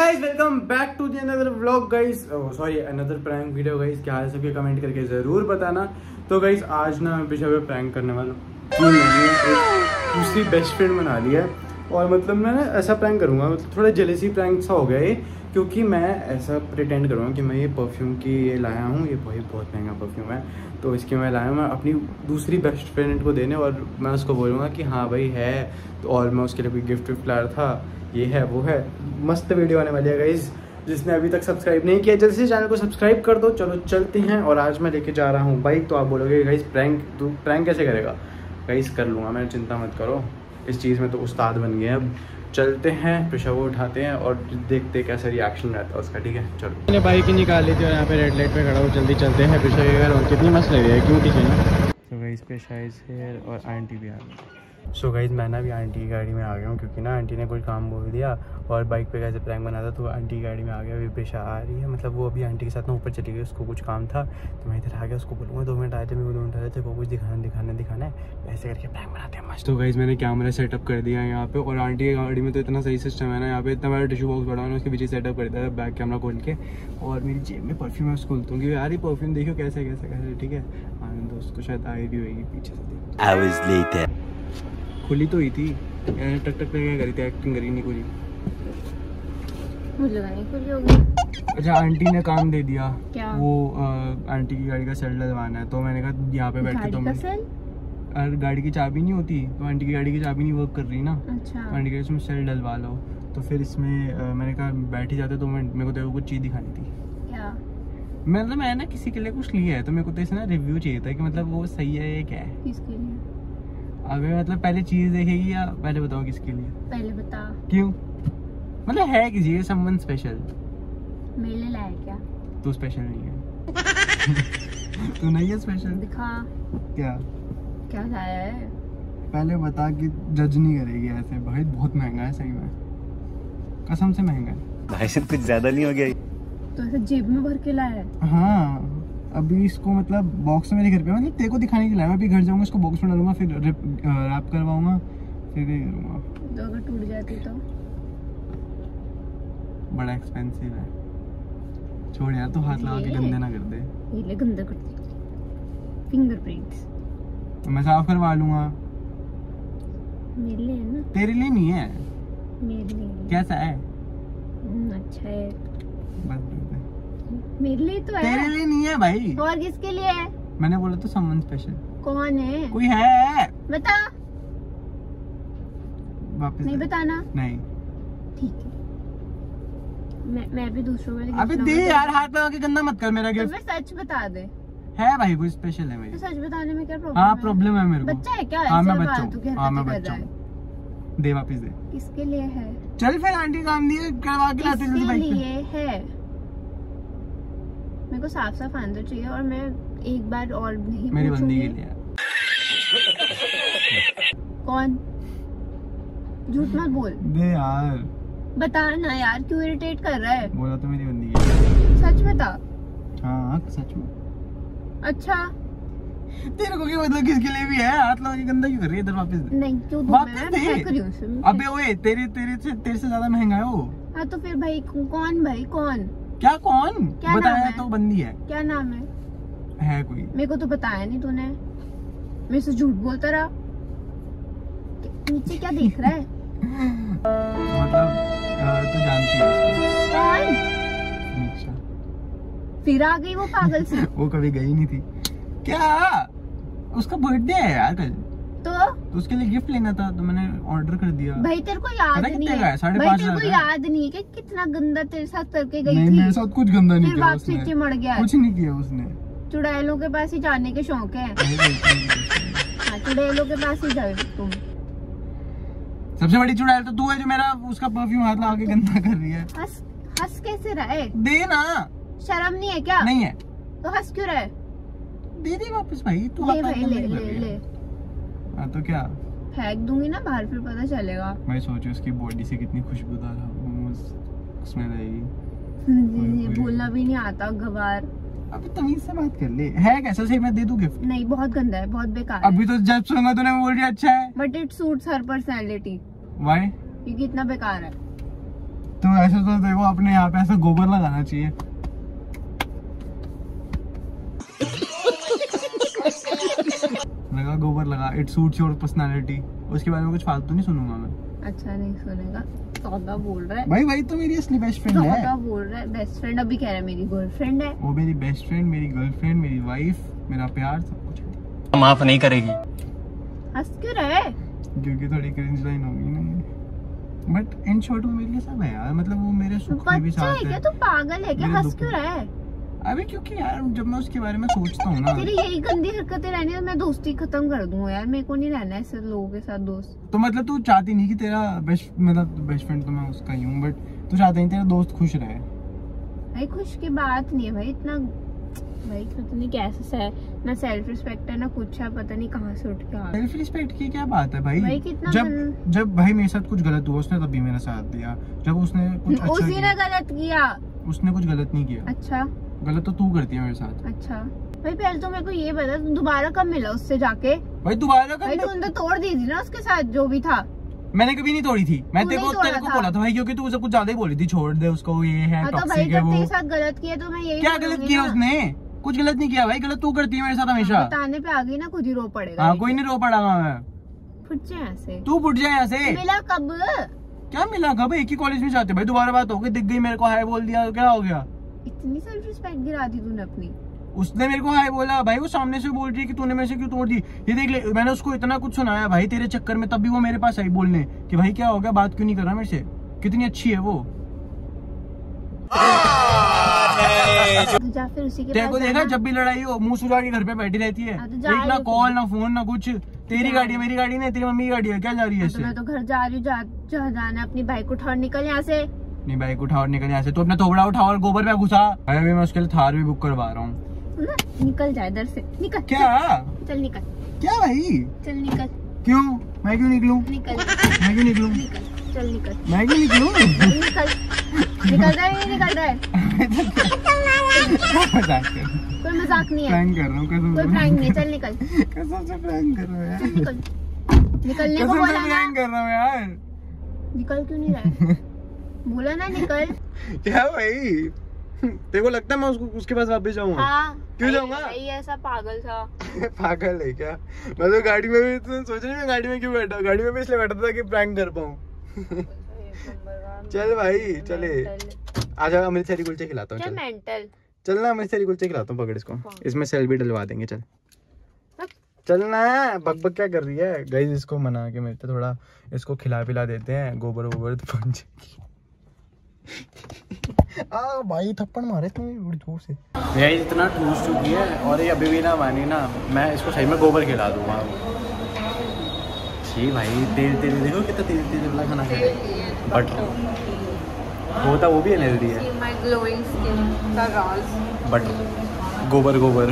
Guys welcome back to the another vlog guys sorry another prank video guys क्या है सबके comment करके ज़रूर बताना। तो गाइस आज ना मैं पिछले प्रैंक करने वाला हूँ। दूसरी बेस्ट फ्रेंड बना ली है। और मतलब मैं ऐसा प्रैंक करूँगा मतलब थोड़ा जेलेसी प्रैंक सा हो गया ये, क्योंकि मैं ऐसा प्रिटेंड करूँगा कि मैं ये परफ्यूम की ये लाया हूँ, ये भाई बहुत महँगा परफ्यूम है। तो इसकी मैं लाया हूँ, मैं अपनी दूसरी बेस्ट फ्रेंड को देने और मैं उसको बोलूँगा कि हाँ भाई है तो और मैं उसके लिए कोई गिफ्ट विफ्ट लाया था, ये है, वो है। मस्त वीडियो आने वाली है गाइज़ जिसने अभी तक सब्सक्राइब नहीं किया, जल्दी से चैनल को सब्सक्राइब कर दो। चलो, चलते हैं और आज मैं लेके जा रहा हूँ बाइक तो आप बोलोगे गाइज़ प्रैंक तू प्रैंक कैसे करेगा? गाइज़ कर लूँगा, मैं चिंता मत करो। इस चीज़ में तो उस्ताद बन गए अब चलते हैं पेशा वो उठाते हैं और देखते कैसा रिएक्शन रहता है उसका ठीक है? चलो। मैंने बाइक ही निकाल ली थी और यहाँ पे रेड लाइट पे खड़ा हो जल्दी चलते हैं। पेशा के घर और कितनी मस्त लग रही है क्यों टीचर ने तो गाइस पे शायद और आंटी भी आ गई सो गाइज़ मैं ना भी आंटी की गाड़ी में आ गया हूँ क्योंकि ना आंटी ने कोई काम बोल दिया और बाइक पे कैसे प्रैंक बना था तो आंटी की गाड़ी में आ गया अभी पेशा आ रही है। मतलब वो अभी आंटी के साथ ना ऊपर चली गई उसको कुछ काम था। तो मैं इधर आ गया उसको बोलूँगा दो मिनट आए थे मेरे को दो मिनट आए थे को कुछ दिखाना दिखाना दिखाना है। ऐसे करके प्रैंक बनाते हैं मस्त। तो गाइज़ मैंने कैमरा सेटअप कर दिया है यहाँ पे और आंटी की गाड़ी में तो इतना सही सिस्टम है ना यहाँ पे इतना बड़ा टिशू बॉक्स बड़ा उसके पीछे सेटअप कर दिया बैक कैमरा खोल के। और मेरी जेब में परफ्यूम है उसको खोलता हूँ कि यार ये परफ्यूम देखो कैसे कैसे कैसे ठीक है? आनंद दोस्त को शायद आई भी होगी पीछे से खुली तो हुई थी। यानी टक टक क्या करी थी एक्टिंग करी नहीं पूरी। मुझे लगा नहीं खुली होगी। अच्छा आंटी ने काम दे दिया। क्या? वो आ, आंटी की गाड़ी का सेल डलवाना है तो मैंने कहा यहाँ पे बैठ के गाड़ी तुम का गाड़ी की चाबी नहीं होती तो आंटी की गाड़ी की चाबी नहीं वर्क कर रही ना। अच्छा। तो आंटी के इसमें सेल डलवा लो। तो फिर इसमें आ, मैंने कहा बैठ ही जाते तो मैं मेरे को तेरे को कुछ चीज़ दिखानी थी। क्या? मतलब मैं ना किसी के लिए कुछ लिया है तो मेरे को तो इसमें रिव्यू चाहिए था कि मतलब वो सही है या क्या है। किसके लिए? अभी मतलब पहले चीज़ देखेगी या पहले बताओ किसके लिए? पहले बता। क्यों? मतलब है किसी के समवन स्पेशल मेरे लिए लाया क्या? तू स्पेशल नहीं है। तू नहीं है स्पेशल दिखा। क्या? क्या लाया है पहले बता कि जज नहीं करेगी ऐसे। भाई बहुत महँगा है सही में। कसम से महँगा है। भाई कुछ ज़्यादा नहीं हो गया। तो ऐसे जेब में भर के लाया है? हाँ। अभी इसको मतलब बॉक्स में मेरे घर पे मतलब तेरे को दिखाने के लिए मैं अभी घर जाऊँगा इसको बॉक्स में डालूँगा फिर रैप करवाऊँगा फिर ये करूँगा। तो अगर टूट जाती तो बड़ा एक्सपेंसिव है। छोड़ यार तू हाथ लगा के गंदे ना कर दे। ये ले गंदा कर दी। फिंगरप्रिंट्स तो मैं साफ़ करवा लूँगा। मेरे लिए है ना? तेरे लिए नहीं है। मेरे लिए कैसा है? हम्म, अच्छा है। बस। मेरे लिए तो है। तेरे है लिए नहीं है भाई। और किसके लिए है? मैंने बोला तो समवन स्पेशल कौन है? कोई है? बता। वापस नहीं बताना। नहीं। ठीक है। मैं मैं भी दूसरों को अबे दे यार हाथ लगा के गंदा मत कर मेरा तो गिफ्ट मैं सच बता दे। है भाई कोई स्पेशल है तो सच बताने में क्या प्रॉब्लम हाँ प्रॉब्लम है मेरे को। बच्चा है क्या? हाँ मैं बच्चा तू हूँ। हाँ मैं बच्चा हूँ। दे वापस दे। किसके लिए है? चल फिर आंटी काम दिए करवा के लाते जल्दी बाइक पे। लिए है? मेरे को साफ़ साफ़ आंसर चाहिए और मैं एक बार और नहीं मेरी बंदी के लिए। कौन? झूठ मत बोल। दे यार। बता ना यार क्यों इरिटेट कर रहा है? बोला तो मेरी बंदी के सच बता। हाँ सच में। अच्छा। तेरे को क्या मतलब किसके लिए भी है? हाथ लगा के गंदा क्यों कर रही है? इधर वापस नहीं क्यों वापस दे। हूँ अबे ओए तेरे तेरे से तेरे से ज़्यादा महँगा है वो। हाँ तो फिर भाई कौन भाई? कौन? क्या कौन? क्या बताया है? तो बंदी है। क्या नाम है? है कोई? मेरे को तो बताया नहीं तूने। मेरे से झूठ बोलता रहा। नीचे क्या देख रहा है? मतलब तू जानती है उसको। फिर आ गई वो पागल सी। वो कभी गई नहीं थी। क्या? उसका बर्थडे है यार कल। तो तो उसके लिए गिफ्ट लेना था तो मैंने ऑर्डर कर दिया। भाई तेरे को याद नहीं है। भाई तेरे को याद नहीं है कि कितना गंदा तेरे साथ करके गई नहीं मेरे साथ कुछ गंदा नहीं फिर किया वापसी चिमड़ गया। कुछ नहीं किया उसने। चुड़ैलों के पास ही जाने के शौक है। हाँ चुड़ैलों के पास ही जाओ तुम। सबसे बड़ी चुड़ैल तो तू है जो मेरा उसका परफ्यूम हाथ लगा के गंदा कर रही है। हंस हंस कैसे रहा है? दे ना। शर्म नहीं है क्या? नहीं है। तो हंस क्यों रहा है? दे दे वापस भाई तू ले भाई ले ले ले। है। हाँ तो क्या? फेंक दूँगी ना बाहर फिर पता चलेगा। मैं सोचू उसकी बॉडी से कितनी खुशबूदार स्मेल आएगी बोलना भी नहीं आता गवार। अभी तमीज से बात कर ले। है कैसा? सही मैं दे दूँ गिफ्ट नहीं बहुत गंदा है बहुत बेकार अभी तो जब सुनूँगा तूने बोल रही अच्छा है। But it suits her personality why क्योंकि इतना बेकार है। तो ऐसे तो देखो अपने यहाँ पे ऐसा गोबर लगाना चाहिए लगा गोबर लगा इट सूट्स योर पर्सनालिटी उसके बारे में कुछ फालतू नहीं सुनूँगा मैं। अच्छा नहीं सुनेगा। सौदा बोल रहा है। भाई भाई तो मेरी असली बेस्ट फ्रेंड है। सौदा बोल रहा है। बेस्ट फ्रेंड अभी कह रहा है मेरी गर्लफ्रेंड है। वो मेरी बेस्ट फ्रेंड मेरी गर्लफ्रेंड मेरी वाइफ मेरा प्यार सब कुछ है। माफ़ नहीं करेगी। हंस क्यों रहे क्योंकि थोड़ी क्रिंज लाइन होगी ना बट इन शॉर्ट वो मेरे लिए सब है यार। मतलब वो मेरे सुख में भी बच्चा है क्या? तू पागल है क्या? हंस क्यों रहा है? अबे क्योंकि यार जब मैं उसके बारे में सोचता हूँ ना। तेरी यही गंदी हरकतें रहनी है तो मैं दोस्ती खत्म कर दूँगा यार मेरे को नहीं रहना है ऐसे लोगों के साथ दोस्त। तो मतलब तू चाहती नहीं कि तेरा बेस्ट मतलब बेस्ट फ्रेंड तो मैं उसका ही हूँ बट तू चाहती नहीं तेरा दोस्त खुश रहे। भाई खुश की बात नहीं है भाई इतना भाई पता नहीं कैसे है ना सेल्फ रिस्पेक्ट है ना कुछ है पता नहीं कहाँ से उठ के गया। सेल्फ रिस्पेक्ट की क्या बात है भाई, भाई, कितना जब मन- जब भाई मेरे साथ कुछ गलत हुआ उसने तभी मेरा साथ दिया। जब उसने कुछ अच्छा उसी ने गलत किया। उसने कुछ गलत नहीं किया। अच्छा। गलत तो तू करती है मेरे साथ। अच्छा। भाई पहले तो मेरे को ये बता तू दोबारा कब मिला उससे जाके? भाई दोबारा भाई कर तूने तो तोड़ दी थी ना उसके साथ जो भी था। मैंने कभी नहीं तोड़ी थी। मैं तेरे को तेरे को बोला था भाई क्योंकि तू उसे कुछ ज़्यादा ही बोली थी छोड़ दे उसको ये है हाँ तो भाई जब तेरे साथ गलत किया तो मैं यही क्या गलत किया उसने? कुछ गलत नहीं किया भाई गलत तू करती है मेरे साथ हमेशा। बताने पे आ गई ना खुद ही रो पड़ेगा। हाँ कोई नहीं रो पड़ा मैं। फुट जाए ऐसे तू फुट जाए यहाँ से। मिला कब? क्या मिला कब? एक ही कॉलेज में जाते भाई दोबारा बात हो गई दिख गई मेरे को हाय बोल दिया क्या हो गया? इतनी सेल्फ रिस्पेक्ट गिरा दी तूने अपनी। उसने मेरे को हाय बोला भाई वो सामने से बोल रही है कि तूने मेरे से क्यों तोड़ दी? ये देख ले मैंने उसको इतना कुछ सुनाया भाई तेरे चक्कर में तब भी वो मेरे पास आई बोलने कि भाई क्या हो गया? बात क्यों नहीं कर रहा मेरे से? कितनी अच्छी है वो। तो फिर तेरे को देखा जब भी लड़ाई हो मुँह सुझा के घर पे बैठी रहती है। हाँ, तो एक ना कॉल ना फ़ोन ना कुछ। तेरी गाड़ी है मेरी गाड़ी नहीं तेरी मम्मी की गाड़ी है क्या जा रही है तो मैं तो घर जा रही हूँ जहाँ जाना अपनी बाइक उठा निकल यहाँ से। नहीं बाइक उठा और निकल यहाँ से तू अपना थोबड़ा उठा और गोबर में घुसा। अभी मैं उसके लिए थार भी बुक करवा रहा हूँ। निकल जाए इधर से। निकल। क्या? चल निकल। क्या भाई? चल निकल। क्यों? मैं क्यों निकलूं? निकल। मैं क्यों निकलूं? निकल। चल निकल। मैं क्यों निकलूं? निकल। निकल रहा है निकल रहा है? कोई मज़ाक नहीं है। प्रैंक कर रहा हूँ कसम कोई से प्रैंक नहीं चल निकल। कसम से प्रैंक कर रहा हूँ यार। निकल। निकलने को कसम से बोला ना। प्रैंक कर रहा हूँ यार। निकल क्यों नहीं रहा है? बोला ना निकल। क्या भाई? तेरे को लगता है मैं उसको उसके पास वापस जाऊँगा? हाँ। क्यों जाऊँगा? भाई ऐसा पागल था। पागल है क्या? मैं तो गाड़ी में भी तो सोच रही मैं गाड़ी में क्यों बैठा? गाड़ी में भी इसलिए बैठा था कि प्रैंक कर पाऊँ। चल भाई चले। आजा अमृतसरी कुलचे खिलाता हूँ चल मेंटल चल ना अमृतसरी कुलचे खिलाता हूँ पकड़ इसको। हाँ। इसमें सेल भी डलवा देंगे चल। चल ना बक बक क्या कर रही है? गई इसको मना के मेरे थोड़ा। इसको खिला पिला देते हैं गोबर वोबर तो पहुँच जाएगी। आ भाई थप्पड़ मारे इतने बड़ी ज़ोर से। यही इतना ठूस चुकी है और ये अभी भी ना मानी ना मैं इसको सही में गोबर खिला दूँगा। जी भाई तेल तेल देखो कितना तेल तेल वाला खाना खाए बट होता वो भी अनहेल्दी है। माय ग्लोइंग स्किन का राज बट गोबर गोबर।